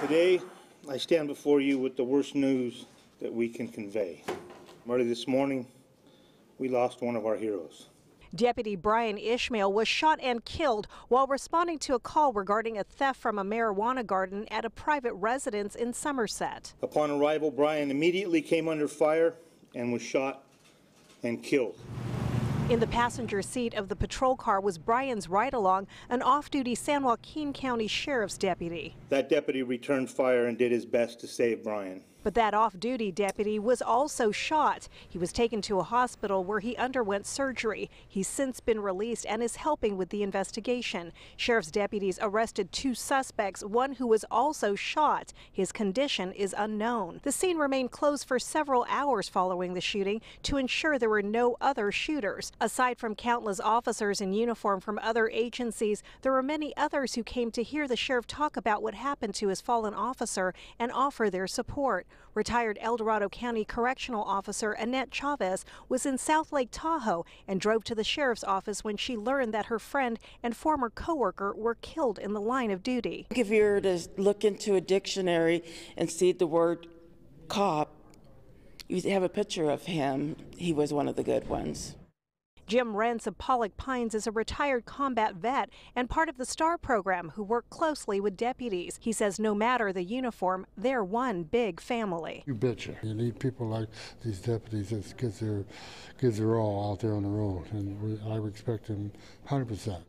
Today, I stand before you with the worst news that we can convey. Early this morning, we lost one of our heroes. Deputy Brian Ishmael was shot and killed while responding to a call regarding a theft from a marijuana garden at a private residence in Somerset. Upon arrival, Brian immediately came under fire and was shot and killed. In the passenger seat of the patrol car was Brian's ride along, an off duty San Joaquin County Sheriff's deputy. That deputy returned fire and did his best to save Brian. But that off duty deputy was also shot. He was taken to a hospital where he underwent surgery. He's since been released and is helping with the investigation. Sheriff's deputies arrested two suspects, one who was also shot. His condition is unknown. The scene remained closed for several hours following the shooting to ensure there were no other shooters. Aside from countless officers in uniform from other agencies, there were many others who came to hear the sheriff talk about what happened to his fallen officer and offer their support. Retired El Dorado County Correctional Officer Annette Chavez was in South Lake Tahoe and drove to the sheriff's office when she learned that her friend and former coworker were killed in the line of duty. If you were to look into a dictionary and see the word cop, you have a picture of him. He was one of the good ones. Jim Rents of Pollock Pines is a retired combat vet and part of the STAR program who work closely with deputies. He says no matter the uniform, they're one big family. You betcha. You need people like these deputies that gives their, gives their all out there on the road, and I respect them 100%.